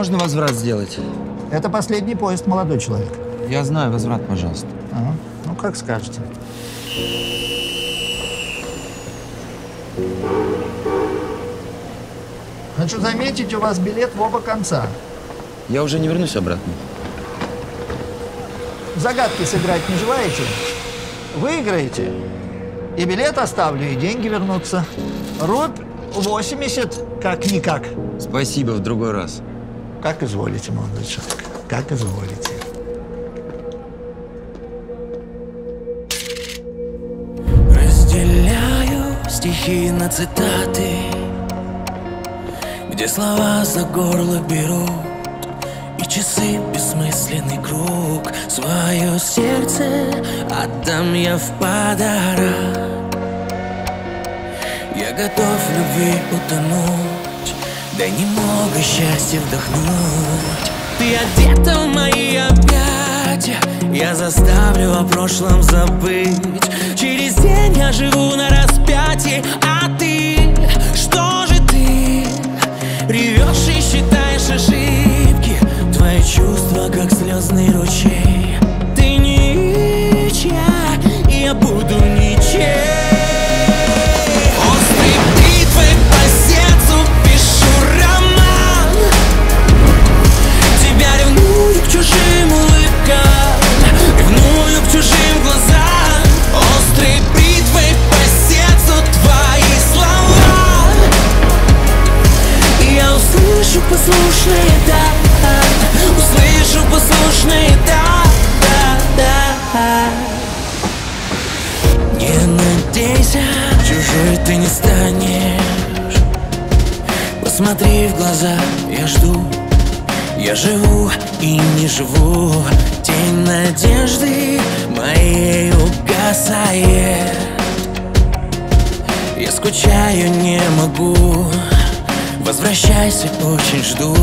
можно возврат сделать? Это последний поезд, молодой человек. Я знаю, возврат, пожалуйста. Ага. Ну, как скажете. Хочу заметить, у вас билет в оба конца. Я уже не вернусь обратно. Загадки сыграть не желаете? Выиграете. И билет оставлю, и деньги вернутся. Рубь 80, как-никак. Спасибо, в другой раз. Как изволите, молодой человек, как изволите. Разделяю стихи на цитаты Где слова за горло берут И часы бессмысленный круг. Свое сердце отдам я в подарок. Я готов любви утонуть Да немного счастья вдохнуть. Ты одета в мои объятия Я заставлю о прошлом забыть. Через день я живу на распятии А ты, Посмотри в глаза, я жду. Я живу и не живу. Тень надежды моей угасает. Я скучаю, не могу. Возвращайся, очень жду.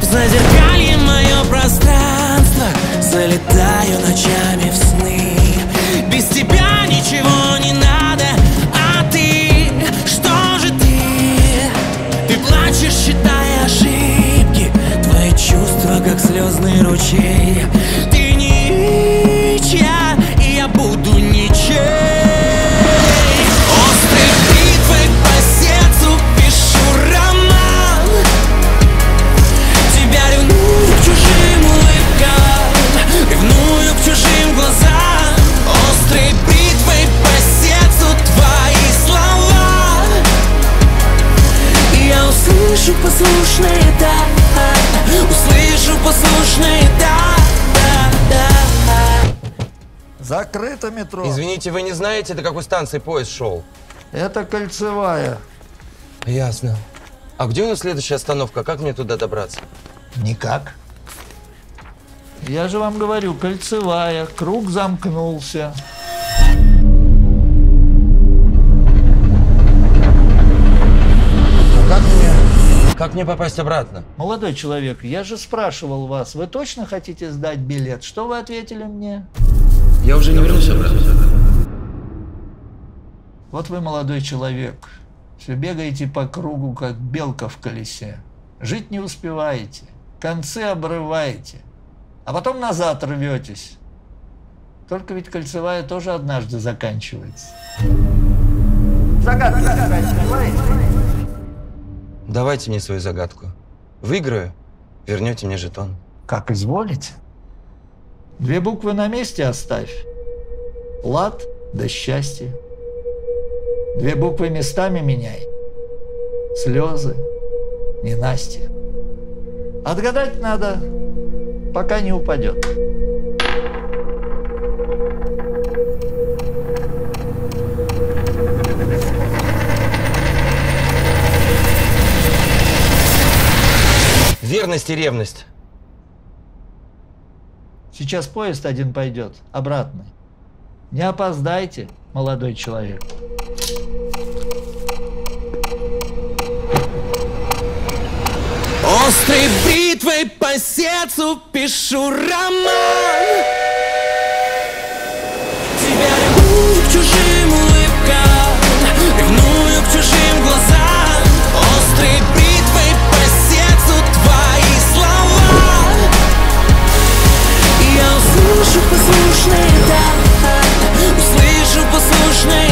В зазеркалье мое пространство. Залетаю ночами в сны. Без тебя ничего услышу послушные «да» Услышу послушные «да», да, да Закрыто метро. Извините, вы не знаете, до какой станции поезд шел? Это кольцевая. Ясно. А где у нас следующая остановка? Как мне туда добраться? Никак. Я же вам говорю, кольцевая, круг замкнулся. Как мне попасть обратно? Молодой человек, я же спрашивал вас, вы точно хотите сдать билет? Что вы ответили мне? Я уже не вернусь обратно. Вот вы молодой человек, все бегаете по кругу, как белка в колесе. Жить не успеваете, концы обрываете, а потом назад рветесь. Только ведь кольцевая тоже однажды заканчивается. Загадки загадать желаете? Давайте мне свою загадку. Выиграю, вернете мне жетон. Как изволите. Две буквы на месте оставь. Лад да счастье. Две буквы местами меняй. Слезы, ненастье. Отгадать надо, пока не упадет. Верность и ревность. Сейчас поезд один пойдет, обратный. Не опоздайте, молодой человек. Острой бритвой по сердцу пишу роман. Тебя рвут чужие страшный